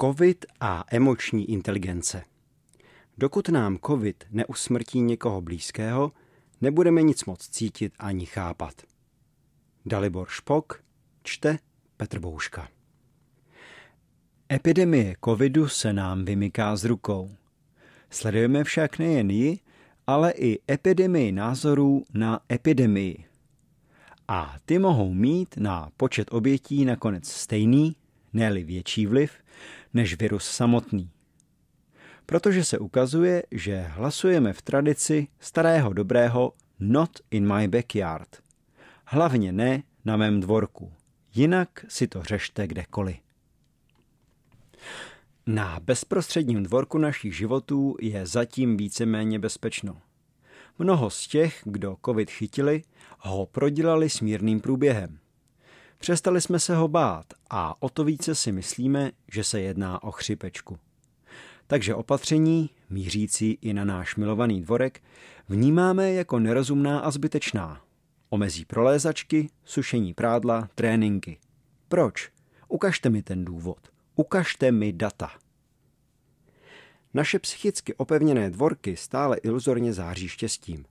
COVID a emoční inteligence. Dokud nám COVID neusmrtí někoho blízkého, nebudeme nic moc cítit ani chápat. Dalibor Špok čte Petr Bouška. Epidemie covidu se nám vymyká z rukou. Sledujeme však nejen ji, ale i epidemii názorů na epidemii. A ty mohou mít na počet obětí nakonec stejný, ne větší vliv, než virus samotný. Protože se ukazuje, že hlasujeme v tradici starého dobrého not in my backyard. Hlavně ne na mém dvorku. Jinak si to řešte kdekoliv. Na bezprostředním dvorku našich životů je zatím víceméně bezpečno. Mnoho z těch, kdo covid chytili, ho prodělali smírným průběhem. Přestali jsme se ho bát a o to více si myslíme, že se jedná o chřipečku. Takže opatření, mířící i na náš milovaný dvorek, vnímáme jako nerozumná a zbytečná. Omezí prolézačky, sušení prádla, tréninky. Proč? Ukažte mi ten důvod. Ukažte mi data. Naše psychicky opevněné dvorky stále iluzorně září štěstím.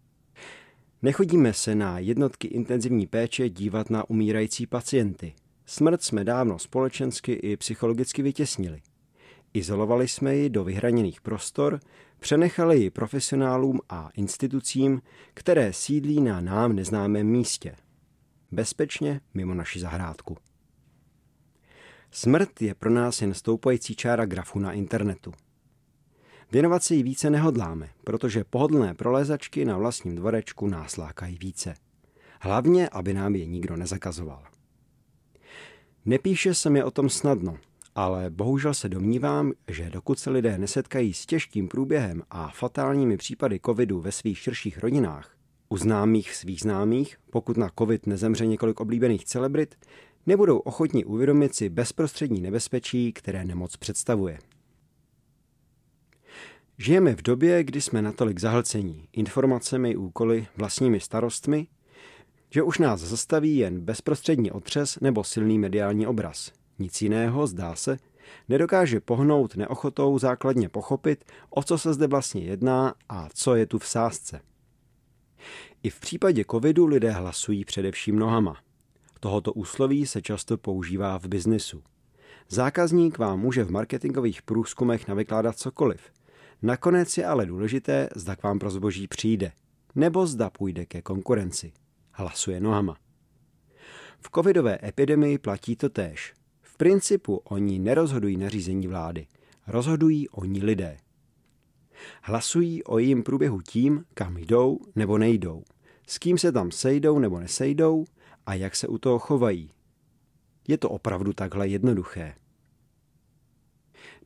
Nechodíme se na jednotky intenzivní péče dívat na umírající pacienty. Smrt jsme dávno společensky i psychologicky vytěsnili. Izolovali jsme ji do vyhraněných prostor, přenechali ji profesionálům a institucím, které sídlí na nám neznámém místě. Bezpečně mimo naši zahrádku. Smrt je pro nás jen stoupající čára grafu na internetu. Věnovat se jí více nehodláme, protože pohodlné prolézačky na vlastním dvorečku nás lákají více. Hlavně, aby nám je nikdo nezakazoval. Nepíše se mi o tom snadno, ale bohužel se domnívám, že dokud se lidé nesetkají s těžkým průběhem a fatálními případy covidu ve svých širších rodinách, u známých svých známých, pokud na covid nezemře několik oblíbených celebrit, nebudou ochotni uvědomit si bezprostřední nebezpečí, které nemoc představuje. Žijeme v době, kdy jsme natolik zahlcení informacemi, úkoly, vlastními starostmi, že už nás zastaví jen bezprostřední otřes nebo silný mediální obraz. Nic jiného, zdá se, nedokáže pohnout neochotou základně pochopit, o co se zde vlastně jedná a co je tu v sázce. I v případě covidu lidé hlasují především nohama. Tohoto úsloví se často používá v biznisu. Zákazník vám může v marketingových průzkumech navykládat cokoliv – Nakonec je ale důležité, zda k vám pro zboží přijde, nebo zda půjde ke konkurenci. Hlasuje nohama. V covidové epidemii platí to též. V principu oni nerozhodují nařízení vlády, rozhodují oni lidé. Hlasují o jejím průběhu tím, kam jdou nebo nejdou, s kým se tam sejdou nebo nesejdou a jak se u toho chovají. Je to opravdu takhle jednoduché.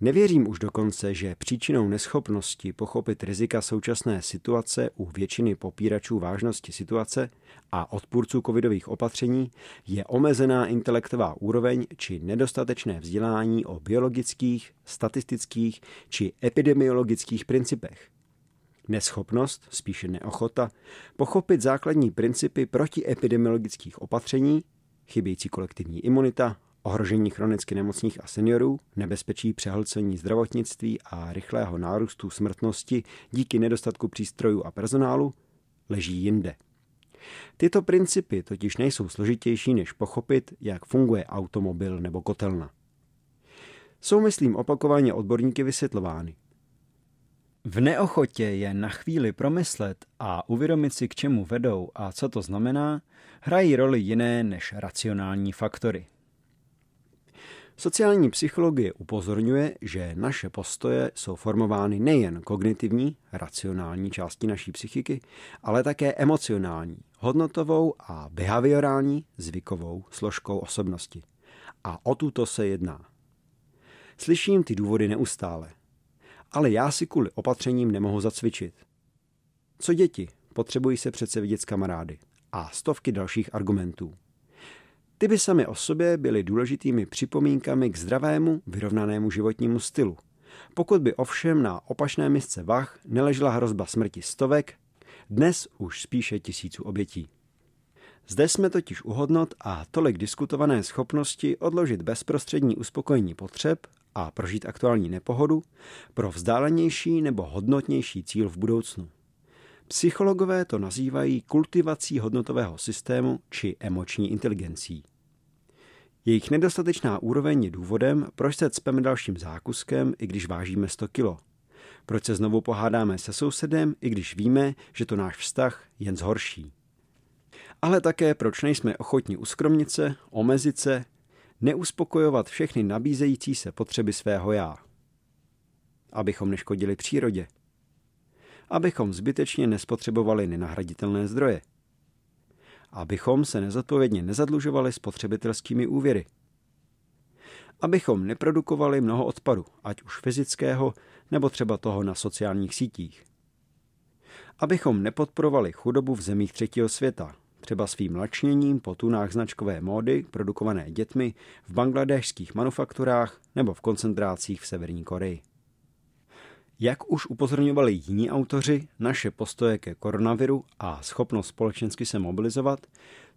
Nevěřím už dokonce, že příčinou neschopnosti pochopit rizika současné situace u většiny popíračů vážnosti situace a odpůrců covidových opatření je omezená intelektová úroveň či nedostatečné vzdělání o biologických, statistických či epidemiologických principech. Neschopnost, spíše neochota, pochopit základní principy protiepidemiologických opatření, chybějící kolektivní imunita, ohrožení chronicky nemocných a seniorů, nebezpečí přehlcení zdravotnictví a rychlého nárůstu smrtnosti díky nedostatku přístrojů a personálu leží jinde. Tyto principy totiž nejsou složitější než pochopit, jak funguje automobil nebo kotelna. Jsou, myslím, opakovaně odborníky vysvětlovány. V neochotě je na chvíli promyslet a uvědomit si, k čemu vedou a co to znamená, hrají roli jiné než racionální faktory. Sociální psychologie upozorňuje, že naše postoje jsou formovány nejen kognitivní, racionální částí naší psychiky, ale také emocionální, hodnotovou a behaviorální, zvykovou složkou osobnosti. A o tuto se jedná. Slyším ty důvody neustále. Ale já si kvůli opatřením nemohu zacvičit. Co děti? Potřebují se přece vidět s kamarády. A stovky dalších argumentů. Ty by sami o sobě byly důležitými připomínkami k zdravému, vyrovnanému životnímu stylu. Pokud by ovšem na opačné misce vach neležela hrozba smrti stovek, dnes už spíše tisíců obětí. Zde jsme totiž uhodnot a tolik diskutované schopnosti odložit bezprostřední uspokojení potřeb a prožít aktuální nepohodu pro vzdálenější nebo hodnotnější cíl v budoucnu. Psychologové to nazývají kultivací hodnotového systému či emoční inteligencí. Jejich nedostatečná úroveň je důvodem, proč se cpeme dalším zákuskem, i když vážíme 100 kilo. Proč se znovu pohádáme se sousedem, i když víme, že to náš vztah jen zhorší. Ale také proč nejsme ochotni uskromnit se, omezit se, neuspokojovat všechny nabízející se potřeby svého já. Abychom neškodili přírodě. Abychom zbytečně nespotřebovali nenahraditelné zdroje. Abychom se nezodpovědně nezadlužovali spotřebitelskými úvěry. Abychom neprodukovali mnoho odpadu, ať už fyzického, nebo třeba toho na sociálních sítích. Abychom nepodporovali chudobu v zemích třetího světa, třeba svým lačněním po tunách značkové módy produkované dětmi v bangladešských manufakturách nebo v koncentrácích v Severní Koreji. Jak už upozorňovali jiní autoři, naše postoje ke koronaviru a schopnost společensky se mobilizovat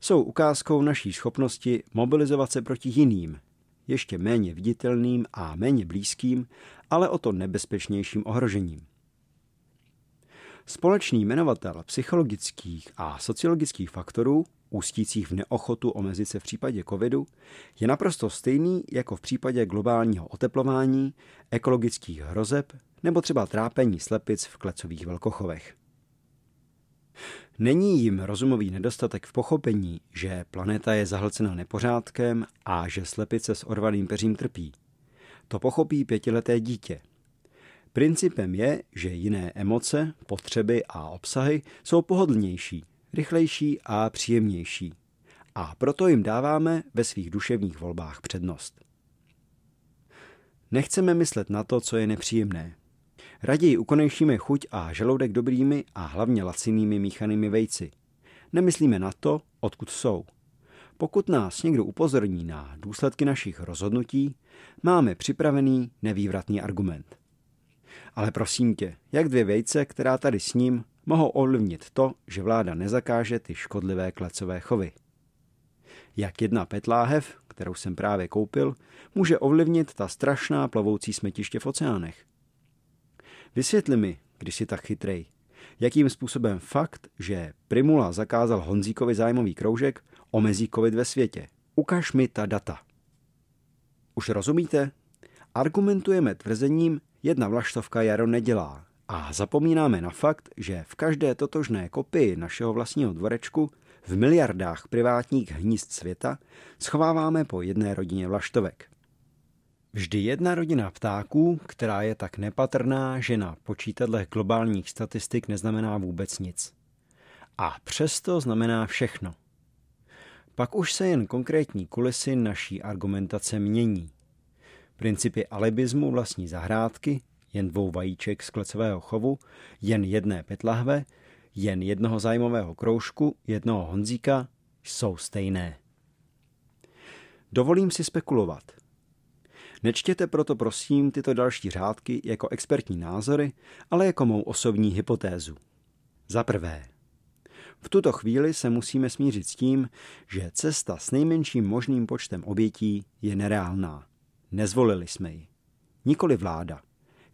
jsou ukázkou naší schopnosti mobilizovat se proti jiným, ještě méně viditelným a méně blízkým, ale o to nebezpečnějším ohrožením. Společný jmenovatel psychologických a sociologických faktorů, ústících v neochotu omezit se v případě covidu, je naprosto stejný jako v případě globálního oteplování, ekologických hrozeb nebo třeba trápení slepic v klecových velkochovech. Není jim rozumový nedostatek v pochopení, že planeta je zahlcena nepořádkem a že slepice s orvaným peřím trpí. To pochopí pětileté dítě – Principem je, že jiné emoce, potřeby a obsahy jsou pohodlnější, rychlejší a příjemnější. A proto jim dáváme ve svých duševních volbách přednost. Nechceme myslet na to, co je nepříjemné. Raději ukonejšíme chuť a žaludek dobrými a hlavně lacinými míchanými vejci. Nemyslíme na to, odkud jsou. Pokud nás někdo upozorní na důsledky našich rozhodnutí, máme připravený nevývratný argument. Ale prosím tě, jak dvě vejce, která tady s ním, mohou ovlivnit to, že vláda nezakáže ty škodlivé klecové chovy. Jak jedna petláhev, kterou jsem právě koupil, může ovlivnit ta strašná plavoucí smetiště v oceánech. Vysvětli mi, když jsi tak chytrej, jakým způsobem fakt, že Primula zakázal Honzíkovi zájmový kroužek, omezí covid ve světě. Ukaž mi ta data. Už rozumíte? Argumentujeme tvrzením, jedna vlaštovka jaro nedělá. A zapomínáme na fakt, že v každé totožné kopii našeho vlastního dvorečku v miliardách privátních hnízd světa schováváme po jedné rodině vlaštovek. Vždy jedna rodina ptáků, která je tak nepatrná, že na počítadlech globálních statistik neznamená vůbec nic. A přesto znamená všechno. Pak už se jen konkrétní kulisy naší argumentace mění. Principy alibismu vlastní zahrádky, jen dvou vajíček z klecového chovu, jen jedné petlahve, jen jednoho zájmového kroužku, jednoho honzíka, jsou stejné. Dovolím si spekulovat. Nečtěte proto prosím tyto další řádky jako expertní názory, ale jako mou osobní hypotézu. Za prvé, v tuto chvíli se musíme smířit s tím, že cesta s nejmenším možným počtem obětí je nereálná. Nezvolili jsme ji. Nikoli vláda.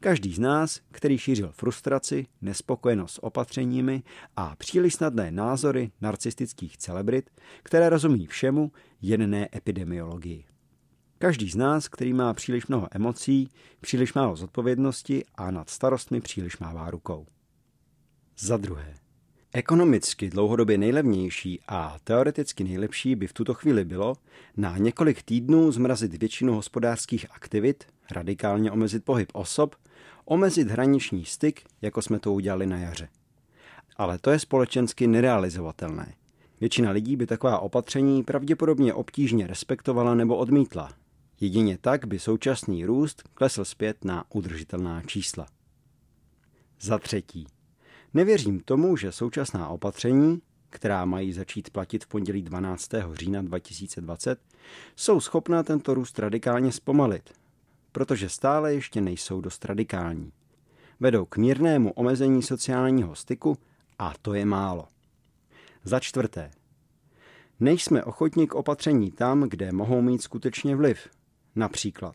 Každý z nás, který šířil frustraci, nespokojenost s opatřeními a příliš snadné názory narcistických celebrit, které rozumí všemu, jen ne epidemiologii. Každý z nás, který má příliš mnoho emocí, příliš málo zodpovědnosti a nad starostmi příliš mává rukou. Za druhé, Ekonomicky dlouhodobě nejlevnější a teoreticky nejlepší by v tuto chvíli bylo na několik týdnů zmrazit většinu hospodářských aktivit, radikálně omezit pohyb osob, omezit hraniční styk, jako jsme to udělali na jaře. Ale to je společensky nerealizovatelné. Většina lidí by taková opatření pravděpodobně obtížně respektovala nebo odmítla. Jedině tak by současný růst klesl zpět na udržitelná čísla. Za třetí, Nevěřím tomu, že současná opatření, která mají začít platit v pondělí 12. října 2020, jsou schopná tento růst radikálně zpomalit, protože stále ještě nejsou dost radikální. Vedou k mírnému omezení sociálního styku a to je málo. Za čtvrté. Nejsme ochotní k opatření tam, kde mohou mít skutečně vliv. Například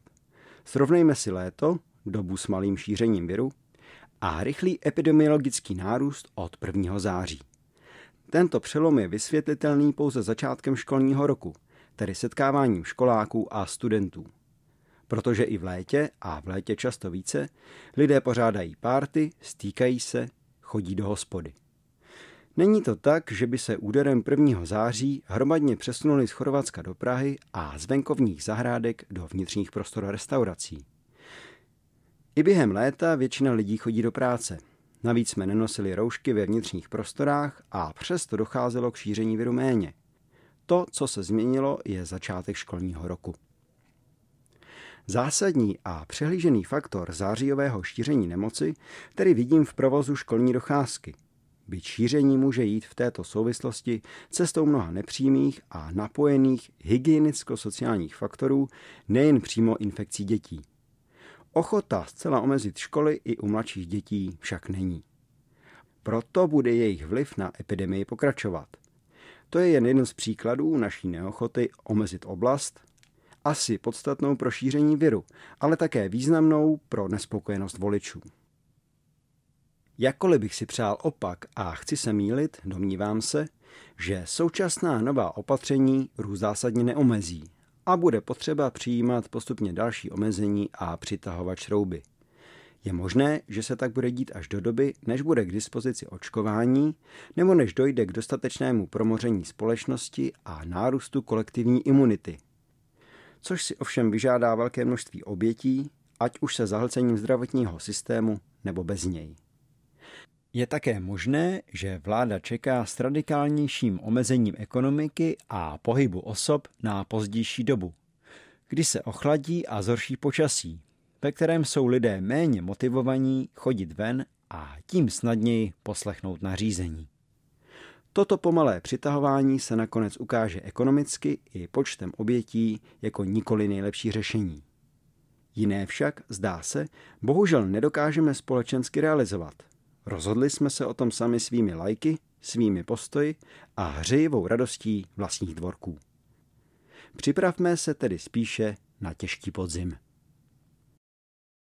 Srovnejme si léto, dobu s malým šířením viru, a rychlý epidemiologický nárůst od 1. září. Tento přelom je vysvětlitelný pouze začátkem školního roku, tedy setkáváním školáků a studentů. Protože i v létě, a v létě často více, lidé pořádají párty, stýkají se, chodí do hospody. Není to tak, že by se úderem 1. září hromadně přesunuli z Chorvatska do Prahy a z venkovních zahrádek do vnitřních prostor restaurací. I během léta většina lidí chodí do práce. Navíc jsme nenosili roušky ve vnitřních prostorách a přesto docházelo k šíření viru méně. To, co se změnilo, je začátek školního roku. Zásadní a přehlížený faktor zářijového šíření nemoci tedy vidím v provozu školní docházky. Byť šíření může jít v této souvislosti cestou mnoha nepřímých a napojených hygienicko-sociálních faktorů, nejen přímo infekcí dětí. Ochota zcela omezit školy i u mladších dětí však není. Proto bude jejich vliv na epidemii pokračovat. To je jen jeden z příkladů naší neochoty omezit oblast, asi podstatnou pro šíření viru, ale také významnou pro nespokojenost voličů. Jakkoliv bych si přál opak a chci se mílit, domnívám se, že současná nová opatření růst zásadně neomezí a bude potřeba přijímat postupně další omezení a přitahovat šrouby. Je možné, že se tak bude dít až do doby, než bude k dispozici očkování, nebo než dojde k dostatečnému promoření společnosti a nárůstu kolektivní imunity. Což si ovšem vyžádá velké množství obětí, ať už se zahlcením zdravotního systému nebo bez něj. Je také možné, že vláda čeká s radikálnějším omezením ekonomiky a pohybu osob na pozdější dobu, kdy se ochladí a zhorší počasí, ve kterém jsou lidé méně motivovaní chodit ven a tím snadněji poslechnout nařízení. Toto pomalé přitahování se nakonec ukáže ekonomicky i počtem obětí jako nikoli nejlepší řešení. Jiné však, zdá se, bohužel nedokážeme společensky realizovat – Rozhodli jsme se o tom sami svými lajky, svými postoji a hřejivou radostí vlastních dvorků. Připravme se tedy spíše na těžký podzim.